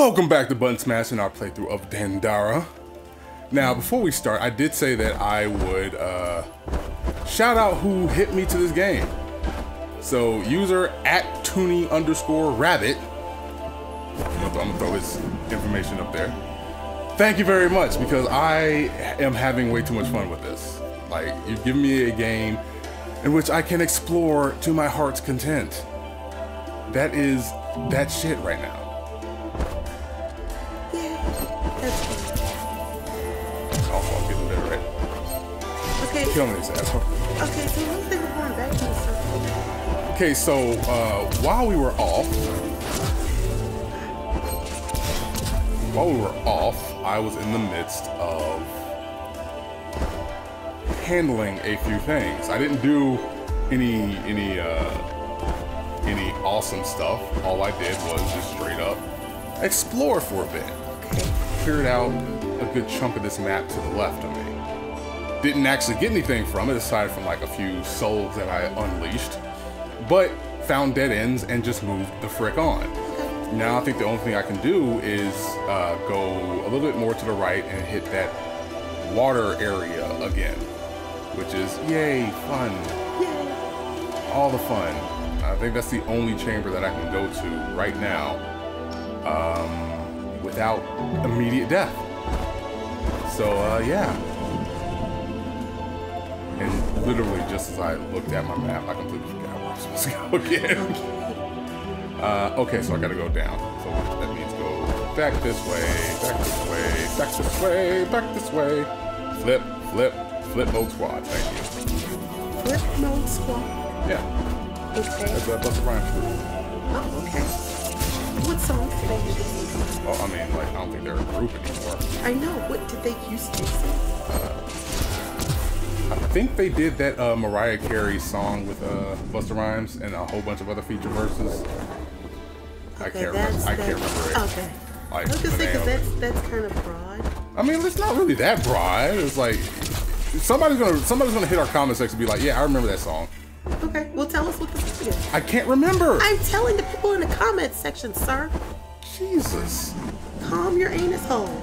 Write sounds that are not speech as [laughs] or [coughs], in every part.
Welcome back to Button Smash and our playthrough of Dandara. Now, before we start, I did say that I would uh, shout out who hit me to this game. So, user at Toonie underscore rabbit. I'm gonna throw his information up there. Thank you very much because I am having way too much fun with this. Like, you've given me a game in which I can explore to my heart's content. That is that shit right now. Killing this asshole. Okay, so one thing we're going back to the circle. Okay, so uh, while we were off, while we were off, I was in the midst of handling a few things. I didn't do any any uh, any awesome stuff. All I did was just straight up explore for a bit. Okay. Cleared out a good chunk of this map to the left of me. Didn't actually get anything from it aside from like a few souls that I unleashed, but found dead ends and just moved the frick on. Now I think the only thing I can do is uh, go a little bit more to the right and hit that water area again, which is yay, fun, Yay. all the fun. I think that's the only chamber that I can go to right now um, without immediate death. So uh, yeah. Literally just as I looked at my map, I completely forgot where I was supposed to go [laughs] again. Uh, okay, so I gotta go down. So that means go back this way, back this way, back this way, back this way. Flip, flip, flip mode squad. Thank you. Flip mode squad. Yeah, Okay. that's uh, Busta Rhymes group. Oh, okay. What songs did they use? Oh, I mean, like, I don't think they're a group anymore. I know. What did they used to sing? I think they did that uh, Mariah Carey song with uh, Busta Rhymes and a whole bunch of other feature verses. I can't remember. I can't remember it. Okay. Like, I was gonna say because that's that's kind of broad. I mean, it's not really that broad. It's like somebody's gonna somebody's gonna hit our comment section and be like, "Yeah, I remember that song." Okay. Well, tell us what the song is. I can't remember. I'm telling the people in the comment section, sir. Jesus. Calm your anus hole.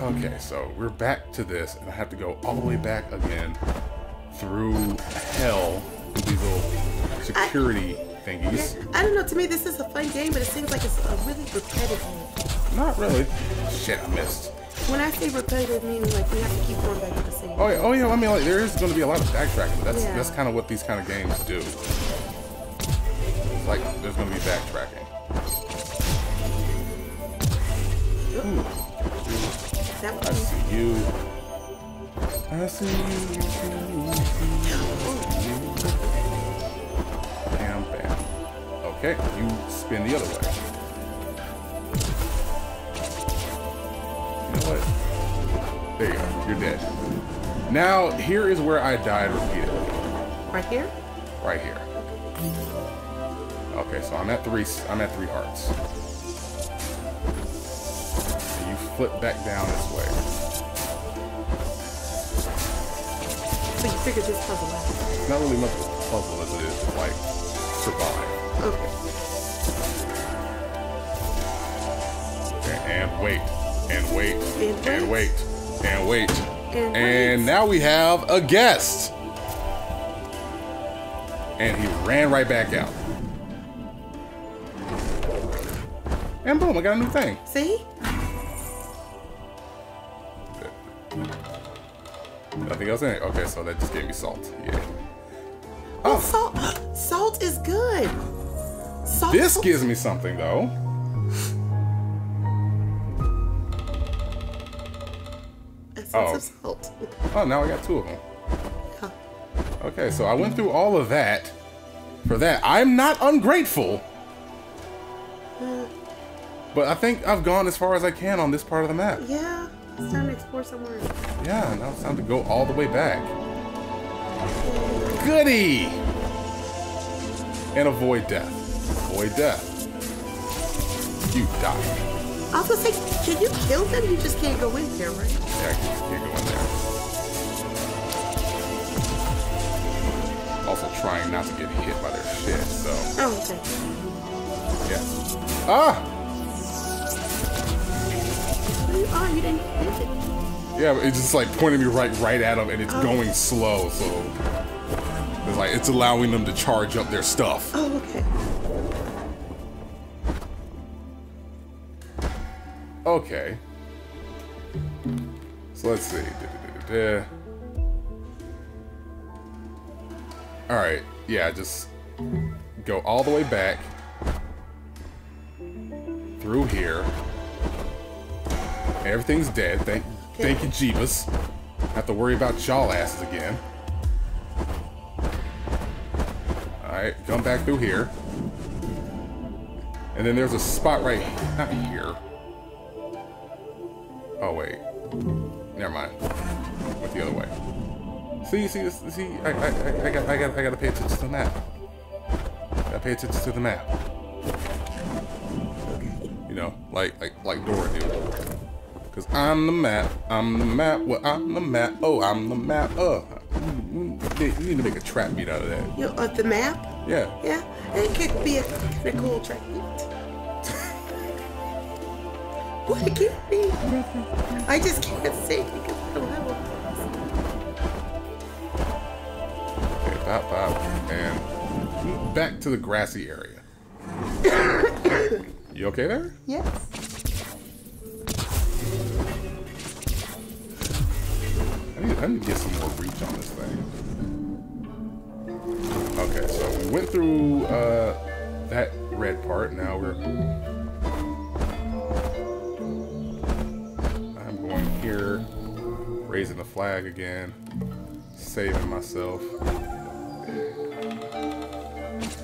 Okay, so we're back to this, and I have to go all the way back again through hell with these little security thingies. I don't know. To me, this is a fun game, but it seems like it's a really repetitive. Not really. Shit, I missed. When I say repetitive, meaning like we have to keep going back to the same. Oh yeah, oh yeah. I mean, like there is going to be a lot of backtracking. That's Yeah. that's kind of what these kind of games do. It's like there's going to be backtracking. You- I see you. Bam, bam. Okay, you spin the other way. You know what? There you go. You're dead. Now, here is where I died repeatedly. Right here? Right here. Okay, so I'm at three. I'm at three hearts. And you flip back down this way. So you figured this puzzle out. Not really much of a puzzle as it is like survive. Okay. And, and wait, and wait, And and wait, and wait, And and now we have a guest. And he ran right back out. And boom, I got a new thing. See? Nothing else in it. Okay, so that just gave me salt. Yeah. Oh, salt. Salt is good. Salt. this gives me something though. Oh. of salt. Oh, now I got two of them. Okay, so I went through all of that for that. I'm not ungrateful. Uh. But I think I've gone as far as I can on this part of the map. Yeah. It's time to explore somewhere. else. Yeah, now it's time to go all the way back. Goody! And avoid death. Avoid death. You die. I was gonna say, can you kill them? You just can't go in here, right? Yeah, I can can't go in there. Also trying not to get hit by their shit, so. Oh, okay. Yeah. Ah! Oh, you didn't hit it. Yeah, but it's just like pointing me right right at them and it's Oh. going slow, so it's like it's allowing them to charge up their stuff. Oh, okay. Okay. So let's see. All right. Yeah, just go all the way back through here. Everything's dead. Thank, thank you, Jeebus. Have to worry about y'all asses again. All right, come back through here. And then there's a spot right, not here. Oh wait, never mind. Went the other way. See, see, see. I, I, I, got, I got, I got to pay attention to the map. Gotta pay attention to the map. You know, like, like, like Dora do. Cause I'm the map. I'm the map. Well, I'm the map. Oh, I'm the map. Uh, you, you- you need to make a trap beat out of that. You uh, the map? Yeah. Yeah, it could be a kind of cool track. [laughs] What it can't be. I just can't sing because I don't have one. Okay, bop, bop, and back to the grassy area. [coughs] you okay there? Yes. I need, to get some more reach on this thing. Okay, so we went through uh, that red part. Now we're. I'm going here, raising the flag again, saving myself.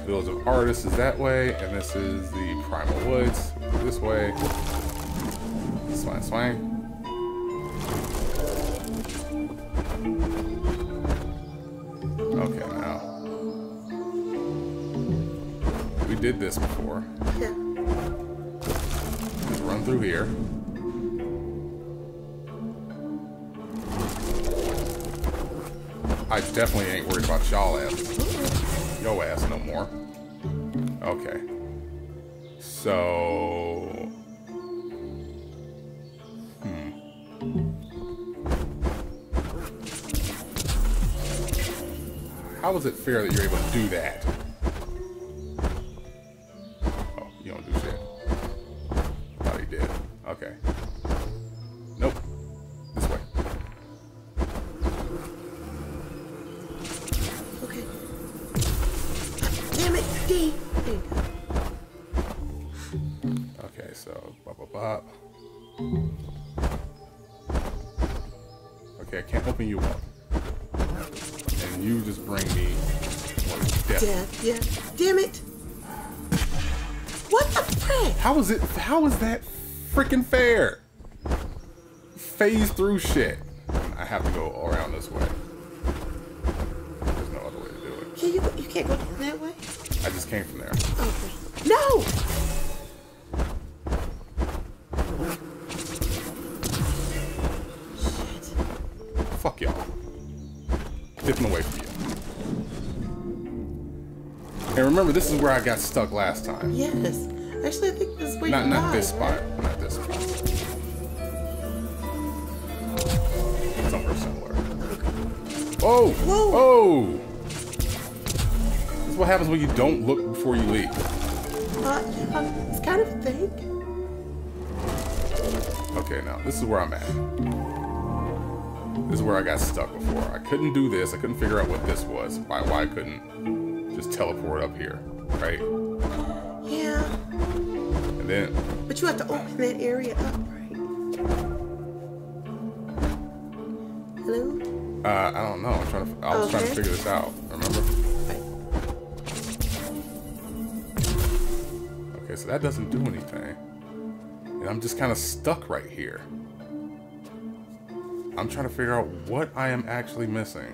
Village of Artists is that way, and this is the Primal Woods this way. Swang, swang. Did this before. Yeah. Let's run through here. I definitely ain't worried about y'all ass. Yo ass no more. Okay. So. Hmm. How is it fair that you're able to do that? D. There you go. Okay, so bop bop bop. Okay, I can't open you up. And you just bring me more death. Death. Yeah. Damn it. What the frick? How is it how is that freaking fair? Phase through shit. I have to go around this way. There's no other way to do it. Can you you can't go down that way? I just came from there. Okay. No. Shit. Fuck y'all. Dipping away from you. And remember, this is where I got stuck last time. Yes. Actually, I think this way Not not died, this right? spot. Not this spot. Somewhere similar. Oh! Whoa. Oh! This is what happens when you don't look before you leave. Uh, yeah, it's kind of a thing. Okay, now this is where I'm at. This is where I got stuck before. I couldn't do this. I couldn't figure out what this was. Why why I couldn't just teleport up here, right? Yeah, And then but you have to open that area up, right? Hello? uh, I don't know. I'm trying to. I was trying to figure this out. Remember? So that doesn't do anything. And I'm just kind of stuck right here. I'm trying to figure out what I am actually missing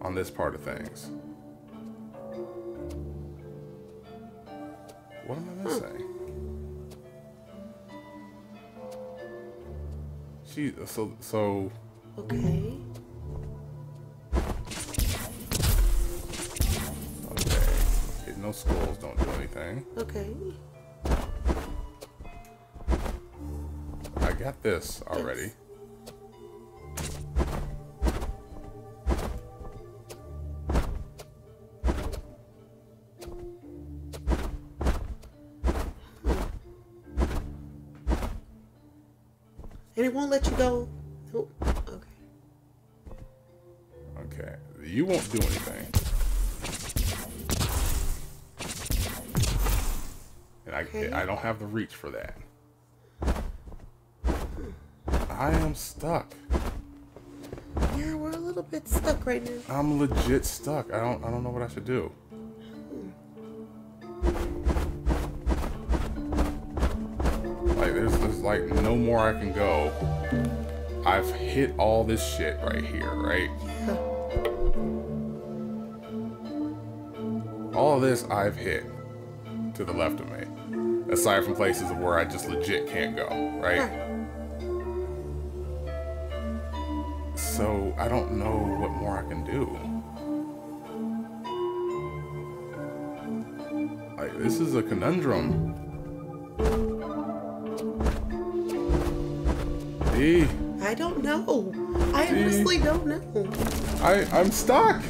on this part of things. What am I missing? She so so Okay. okay. no skulls don't do Okay. I got this already. And it won't let you go. Nope. Okay. Okay. You won't do anything. I, Okay. I don't have the reach for that. I am stuck. Yeah, we're a little bit stuck right now. I'm legit stuck. I don't I don't know what I should do. Like there's there's like no more I can go. I've hit all this shit right here, right? [laughs] All of this I've hit to the left of me. Aside from places where I just legit can't go, right? So I don't know what more I can do. Like this is a conundrum. D, I don't know. I honestly don't know. I I'm stuck.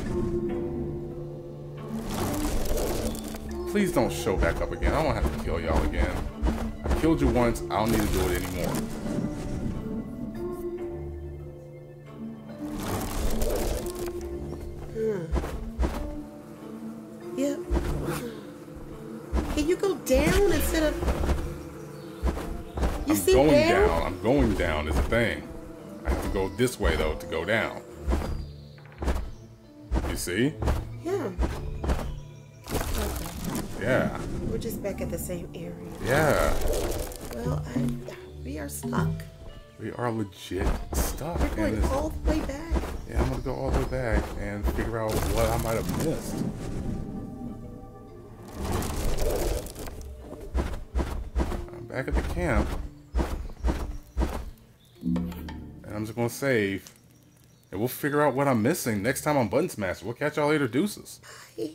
Please don't show back up again. I don't have to kill y'all again. I killed you once. I don't need to do it anymore. Hmm. Yep. Can you go down instead of? You I'm see going down? down. I'm going down is the thing. I have to go this way though to go down. You see? Yeah. Yeah. We're just back at the same area. Yeah. Well, I, we are stuck. We are legit stuck. We're going all the way back. Yeah, I'm gonna go all the way back and figure out what I might have missed. I'm back at the camp. And I'm just gonna save. And we'll figure out what I'm missing next time on Button Smash. We'll catch y'all later, deuces. Bye.